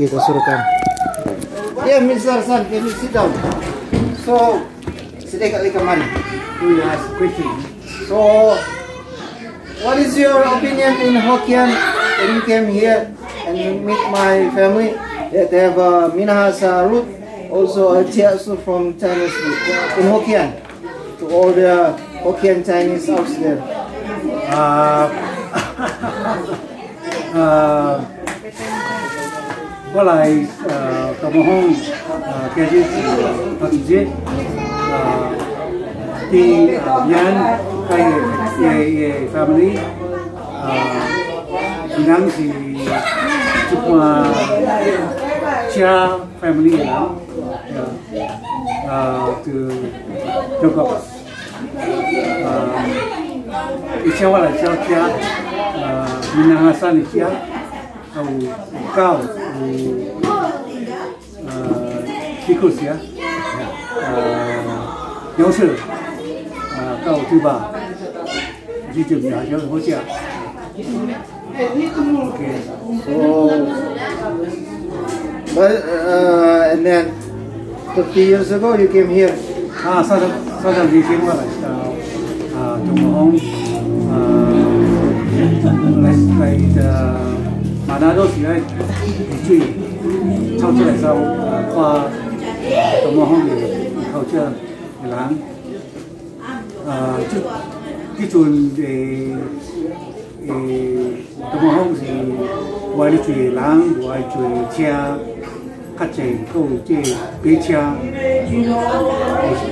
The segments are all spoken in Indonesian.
Kita suruhkan. Yeah, Mr. San, can you sit down? So, sedikit lagi kemari. You ask question. So, what is your opinion in Hokkien when you came here and you meet my family that have a Minahasa root, also a Chiasu from Chinese root in Hokkien to all the Hokkien Chinese out there. Uh, uh, lại uh, hôn uh, gì uh, thì nhân cái cái cái family. Uh, nang si family ya uh, từ Jogok uh, Isya wala siya siya siya ao, ao caos, ao Nicosia, giáo sư, cao thứ ba, di chuyển nhà giáo hỗ trợ. Okay. So, but uh, and then 50 years ago you came here. Ah, sudden, sudden we came over. Uh, uh, to my home. Uh, like, like uh, 나눠주면 주위 청춘에서 과 동호hom이 culture lắm à, chứ, cái chuyện về 동호hom thì ngoài chuyện lắm ngoài chuyện xe các chị câu chuyện bé xe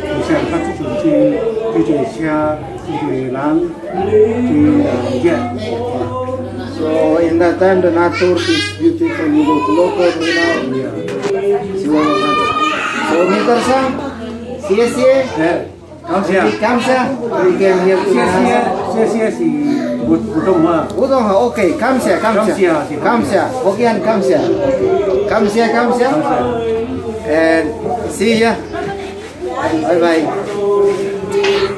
của xe các chuyện chuyện chuyện xe chuyện lắm chuyện là So in that time, the nature is beautiful. You go to local, you know, So Mr. Sam, see you, see you. We came here to see you. See you, see you. Budongha. Budongha, okay. And see ya. Bye-bye.